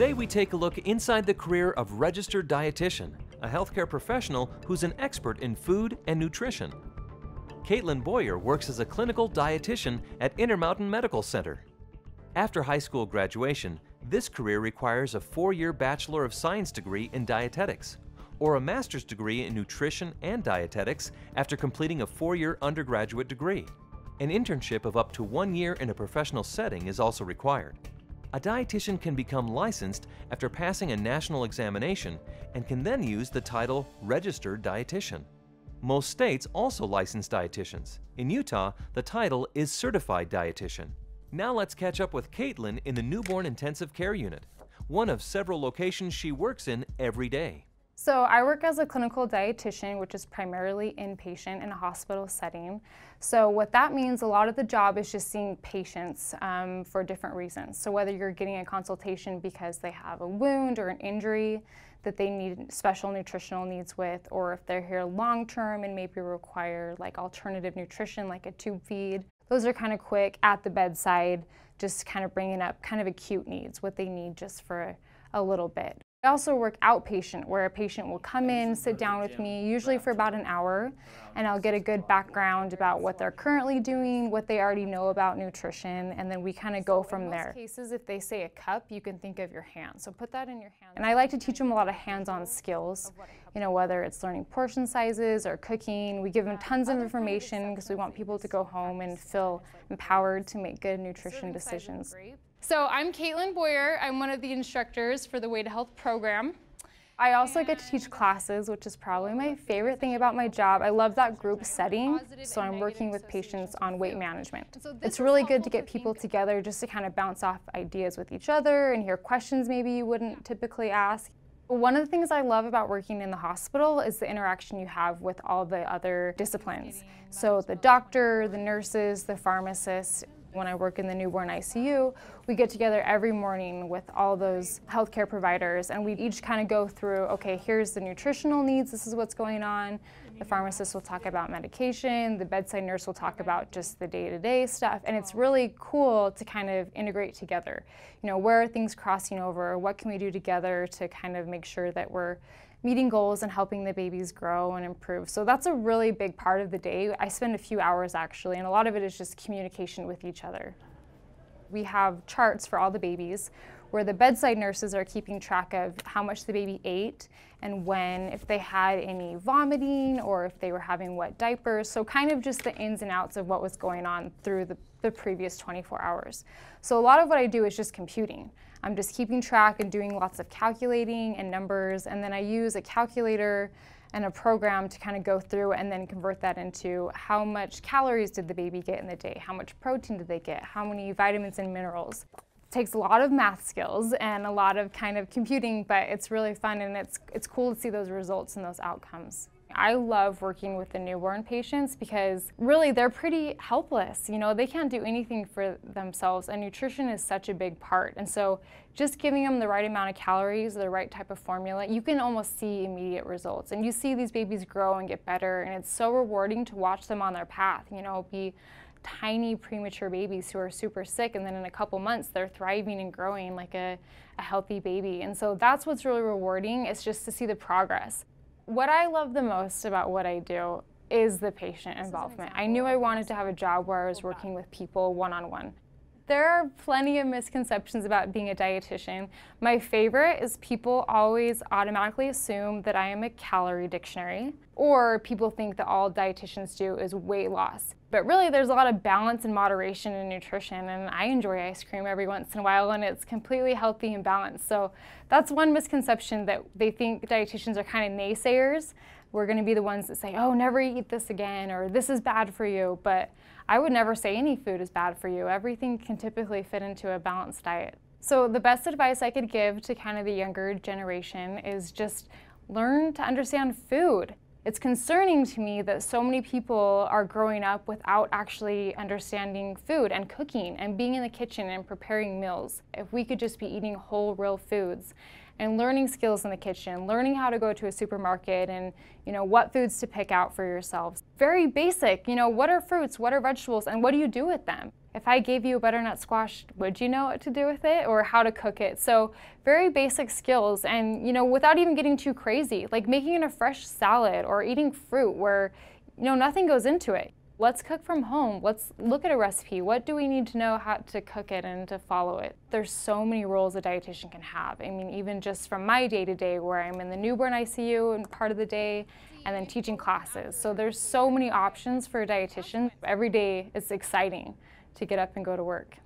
Today we take a look inside the career of registered dietitian, a healthcare professional who's an expert in food and nutrition. Caitlin Boyer works as a clinical dietitian at Intermountain Medical Center. After high school graduation, this career requires a four-year Bachelor of Science degree in dietetics or a master's degree in nutrition and dietetics after completing a four-year undergraduate degree. An internship of up to one year in a professional setting is also required. A dietitian can become licensed after passing a national examination and can then use the title Registered Dietitian. Most states also license dietitians. In Utah, the title is Certified Dietitian. Now let's catch up with Caitlin in the Newborn Intensive Care Unit, one of several locations she works in every day. So I work as a clinical dietitian, which is primarily inpatient in a hospital setting. So what that means, a lot of the job is just seeing patients um, for different reasons. So whether you're getting a consultation because they have a wound or an injury that they need special nutritional needs with, or if they're here long term and maybe require like alternative nutrition like a tube feed. Those are kind of quick at the bedside, just kind of bringing up kind of acute needs, what they need just for a little bit. I also work outpatient where a patient will come in, sit down with me, usually for about an hour, and I'll get a good background about what they're currently doing, what they already know about nutrition, and then we kind of go from there. In most cases, if they say a cup, you can think of your hand. So put that in your hand. And I like to teach them a lot of hands-on skills, you know, whether it's learning portion sizes or cooking. We give them tons of information because we want people to go home and feel empowered to make good nutrition decisions. So I'm Caitlin Boyer. I'm one of the instructors for the Weigh to Health program. I also get to teach classes, which is probably my favorite thing about my job. I love that group setting, so I'm working with patients on weight management. It's really good to get people together just to kind of bounce off ideas with each other and hear questions maybe you wouldn't typically ask. One of the things I love about working in the hospital is the interaction you have with all the other disciplines. So the doctor, the nurses, the pharmacists, when I work in the newborn ICU, we get together every morning with all those healthcare providers and we each kind of go through, okay, here's the nutritional needs, this is what's going on. The pharmacist will talk about medication, the bedside nurse will talk about just the day-to-day -day stuff, and it's really cool to kind of integrate together. You know, where are things crossing over? What can we do together to kind of make sure that we're meeting goals and helping the babies grow and improve. So that's a really big part of the day. I spend a few hours actually, and a lot of it is just communication with each other. We have charts for all the babies where the bedside nurses are keeping track of how much the baby ate and when, if they had any vomiting or if they were having wet diapers. So kind of just the ins and outs of what was going on through the, the previous 24 hours. So a lot of what I do is just computing. I'm just keeping track and doing lots of calculating and numbers, and then I use a calculator and a program to kind of go through and then convert that into how much calories did the baby get in the day, how much protein did they get, how many vitamins and minerals. It takes a lot of math skills and a lot of kind of computing, but it's really fun and it's, it's cool to see those results and those outcomes. I love working with the newborn patients because really they're pretty helpless. You know, they can't do anything for themselves and nutrition is such a big part. And so just giving them the right amount of calories, the right type of formula, you can almost see immediate results. And you see these babies grow and get better and it's so rewarding to watch them on their path, you know, be tiny premature babies who are super sick and then in a couple months they're thriving and growing like a, a healthy baby. And so that's what's really rewarding is just to see the progress. What I love the most about what I do is the patient involvement. I knew I wanted to have a job where I was working with people one-on-one. -on -one. There are plenty of misconceptions about being a dietitian. My favorite is people always automatically assume that I am a calorie dictionary, or people think that all dietitians do is weight loss. But really, there's a lot of balance and moderation in nutrition, and I enjoy ice cream every once in a while, and it's completely healthy and balanced. So that's one misconception that they think dietitians are kind of naysayers. We're going to be the ones that say, oh, never eat this again, or this is bad for you. But I would never say any food is bad for you. Everything can typically fit into a balanced diet. So the best advice I could give to kind of the younger generation is just learn to understand food. It's concerning to me that so many people are growing up without actually understanding food and cooking and being in the kitchen and preparing meals. If we could just be eating whole, real foods and learning skills in the kitchen, learning how to go to a supermarket and you know what foods to pick out for yourselves. Very basic, you know, what are fruits, what are vegetables, and what do you do with them? If I gave you a butternut squash, would you know what to do with it or how to cook it? So very basic skills and you know without even getting too crazy, like making it a fresh salad or eating fruit where you know nothing goes into it. Let's cook from home. Let's look at a recipe. What do we need to know how to cook it and to follow it? There's so many roles a dietitian can have. I mean, even just from my day to day where I'm in the newborn ICU and part of the day and then teaching classes. So there's so many options for a dietitian. Every day is exciting to get up and go to work.